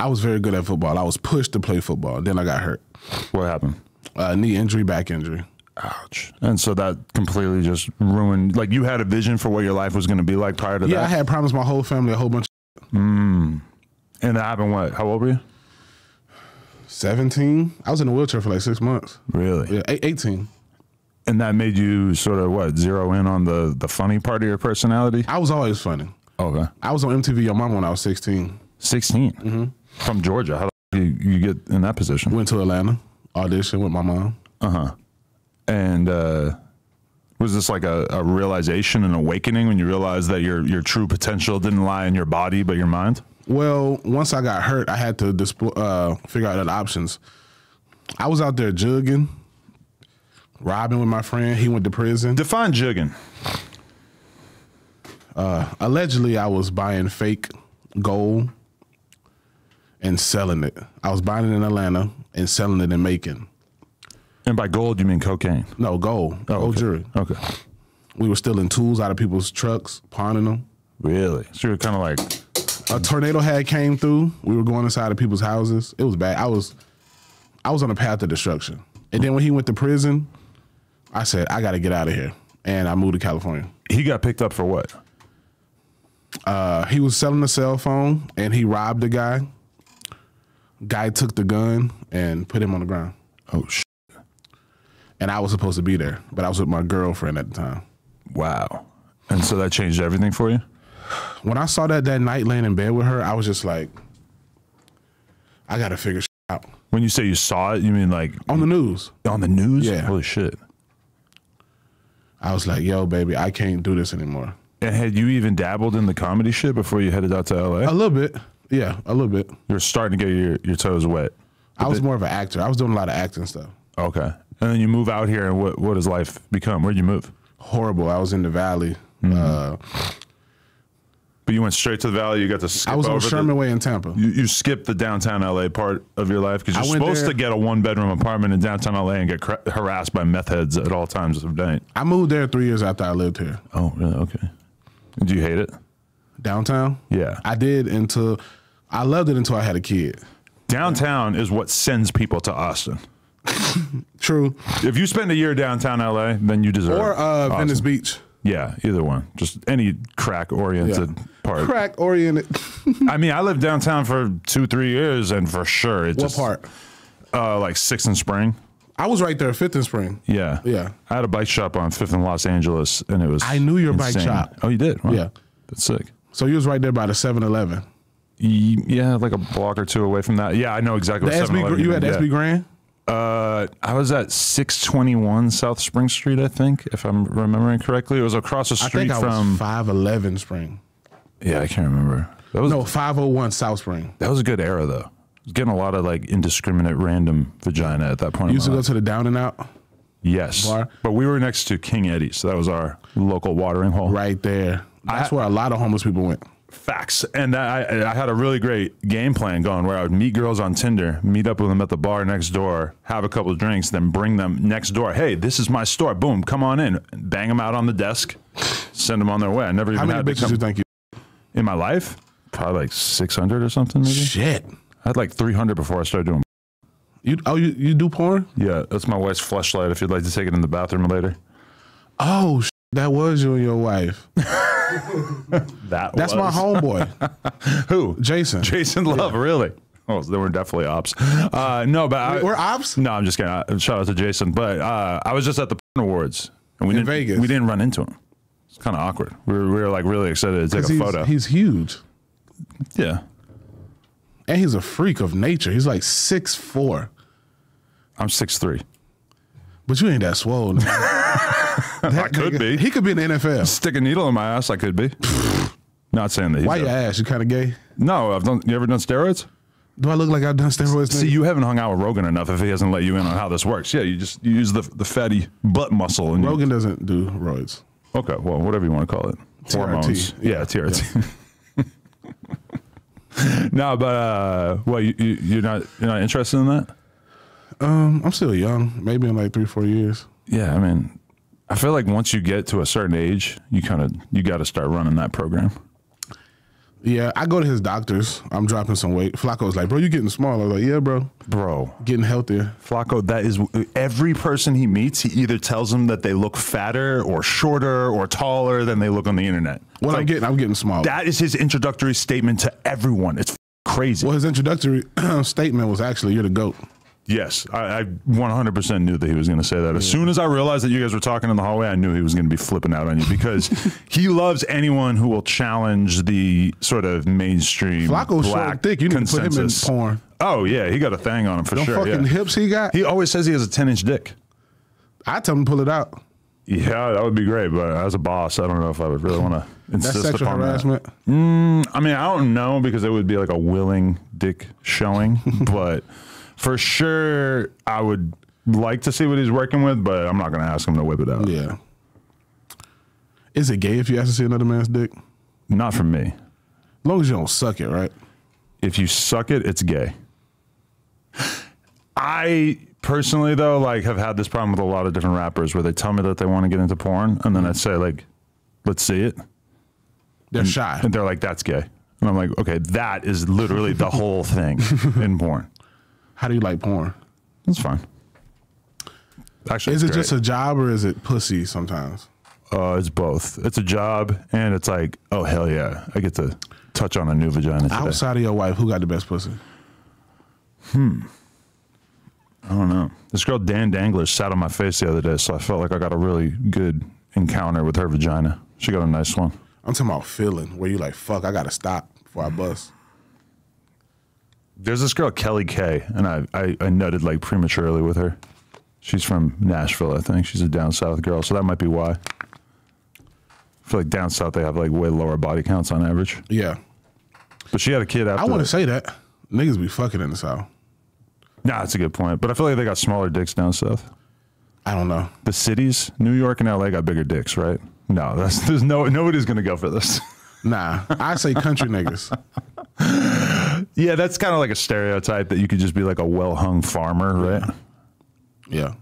I was very good at football. I was pushed to play football. Then I got hurt. What happened? Uh, knee injury, back injury. Ouch. And so that completely just ruined. Like you had a vision for what your life was going to be like prior to that? Yeah, I had promised my whole family a whole bunch. Mm. And that happened. What? How old were you? Seventeen. I was in a wheelchair for like six months. Really? Yeah, eight- eighteen. And that made you sort of what zero in on the the funny part of your personality. I was always funny. Okay. I was on MTV Yo Momma when I was sixteen. 16 Mm-hmm. From Georgia. How the f- you, you get in that position? Went to Atlanta, audition with my mom. Uh huh. And uh, was this like a, a realization, an awakening when you realized that your your true potential didn't lie in your body but your mind? Well, once I got hurt, I had to uh, figure out other options. I was out there jugging, robbing with my friend. He went to prison. Define jigging. Allegedly, I was buying fake gold and selling it. I was buying it in Atlanta and selling it in Macon. And by gold, you mean cocaine. No, gold, gold okay. jewelry. Okay. We were stealing tools out of people's trucks, pawning them. Really? So you're kind of like, A tornado had came through. We were going inside of people's houses. It was bad. I was, I was on a path to destruction. And then when he went to prison, I said, I got to get out of here, and I moved to California. he got picked up for what? Uh, he was selling a cell phone, and he robbed a guy. Guy took the gun and put him on the ground. Oh, sh- And I was supposed to be there, but I was with my girlfriend at the time. wow. And so that changed everything for you? When I saw that that night laying in bed with her, I was just like, I got to figure shit out. When you say you saw it, you mean like On the news, on the news? Yeah. Holy shit. I was like, yo, baby, I can't do this anymore. And had you even dabbled in the comedy shit before you headed out to LA? A little bit. Yeah, a little bit. You're starting to get your, your toes wet. I was more of an actor. I was doing a lot of acting stuff. Okay. And then you move out here, and what, what does life become? Where'd you move? Horrible. I was in the valley. Uh, But you went straight to the valley. You got to skip I was on over the- Sherman Way in Tampa. You, you skipped the downtown LA part of your life because you're supposed there- to get a one bedroom apartment in downtown LA and get harassed by meth heads at all times of night. I moved there three years after I lived here. Oh, really? Okay. Do you hate it? Downtown? Yeah. I did until I loved it until I had a kid. Downtown is what sends people to Austin. True. If you spend a year downtown LA, then you deserve Or uh, Austin. Venice Beach. Yeah, either one. Just any crack oriented Yeah. part. Crack oriented. I mean, I lived downtown for two, three years, and for sure, it what just part? uh, like Sixth and Spring. I was right there, Fifth and Spring. Yeah, Yeah. I had a bike shop on Fifth in Los Angeles, and it was. I knew your bike shop. Oh, you did? Wow. Yeah. that's sick. So you was right there by the 7-Eleven. Yeah, like a block or two away from that. Yeah, I know exactly. The what SB, 7-Eleven you had is. SB Grand? Uh, I was at 621 South Spring Street, I think, if I'm remembering correctly. It was across the I street think I from. was 511 Spring. Yeah, I can't remember. That was No, 501 South Spring. that was a good era though. I getting a lot of like indiscriminate random vagina at that point. You used to my go to the Down and Out yes, bar? but we were next to King Eddy's, so that was our local watering hole. right there. That's I- where a lot of homeless people went. Facts. And I, I had a really great game plan going where I would meet girls on Tinder, meet up with them at the bar next door, have a couple of drinks, then bring them next door. Hey, this is my store. Boom, come on in. Bang them out on the desk, send them on their way. I never How even many had to bitches come you think you? in my life. Probably like 600 or something, maybe. Shit. I had like 300 before I started doing. You oh you, you do porn? Yeah, that's my wife's flashlight. If you'd like to take it in the bathroom later. Oh, that was you and your wife. That That's my homeboy, Who? Jason. Jason Luv, really? Oh, they were definitely ops. Uh, no, but I, We're ops. No, I'm just kidding. Uh, Shout out to Jason. But uh, I was just at the Awards, and we In didn't Vegas. we didn't run into him. It's kind of awkward. We were, we were like really excited to take a He's, photo. he's huge, yeah, and he's a freak of nature. He's like six four, I'm six three. But you ain't that swole. I could be. He could be in the NFL. Stick a needle in my ass. I could be. Not saying that. Why a- you ask? You kind of gay? No, I've done. You ever done steroids? Do I look like I've done steroids? See, nigga? you haven't hung out with Rogan enough. If he hasn't let you in on how this works, yeah, you just you use the the fatty butt muscle and you- Rogan doesn't do roids. Okay, well, whatever you want to call it. TRT. Hormones. Yeah, TRT. no, but uh, what you, you you're not you're not interested in that? Um, I'm still young. Maybe in like three, four years. Yeah, I mean, I feel like once you get to a certain age, you kind of you got to start running that program. Yeah, I go to his doctors. I'm dropping some weight. Flacco's like, bro, you getting smaller. I was like, yeah, bro, Bro, getting healthier. Flacco, that is every person he meets, he either tells them that they look fatter or shorter or taller than they look on the internet. Well, I'm getting, I'm getting smaller. that is his introductory statement to everyone. It's crazy. well, his introductory statement was actually, "You're the goat." Yes, I, I 100% knew that he was going to say that. As soon as I realized that you guys were talking in the hallway, I knew he was going to be flipping out on you because he loves anyone who will challenge the sort of mainstream Flacco's short black and thick. You need to put him in consensus. porn. Oh yeah, he got a thing on him for Them sure. fucking yeah. hips he got. He always says he has a 10 inch dick. I tell him to pull it out. Yeah, that would be great, but as a boss, I don't know if I would really want to That's insist sexual upon that. harassment. Mm, I mean, I don't know because it would be like a willing dick showing, but for sure, I would like to see what he's working with, but I'm not going to ask him to whip it out. Yeah. Is it gay if you ask to see another man's dick? Not from me. As long as you don't suck it, right? If you suck it, it's gay. I personally, though, like have had this problem with a lot of different rappers where they tell me that they want to get into porn, and then I say like, "Let's see it," They're shy. and they're like, "That's gay," and I'm like, "Okay, that is literally the whole thing in porn." How do you like porn? That's fine. Actually, Is it just a job or is it pussy sometimes? Uh, it's both. It's a job, and it's like, oh hell yeah, I get to touch on a new vagina today. Outside of your wife, who got the best pussy? Hmm. I don't know. This girl Dan Dangler sat on my face the other day, so I felt like I got a really good encounter with her vagina. She got a nice one. I'm talking about feeling where you like, fuck, I gotta stop before I bust. There's this girl Kelly K, and I, I I nutted like prematurely with her. She's from Nashville, I think. She's a down south girl, so that might be why. I feel like down south they have like way lower body counts on average. Yeah. But she had a kid after. I want to say that. Niggas be fucking in the South. Nah, that's a good point. But I feel like they got smaller dicks down south. I don't know. The cities, New York and LA, got bigger dicks, right? No, that's there's no nobody's gonna go for this. Nah. I say country niggas. Yeah, that's kind of like a stereotype that you could just be like a well hung farmer, right? Yeah.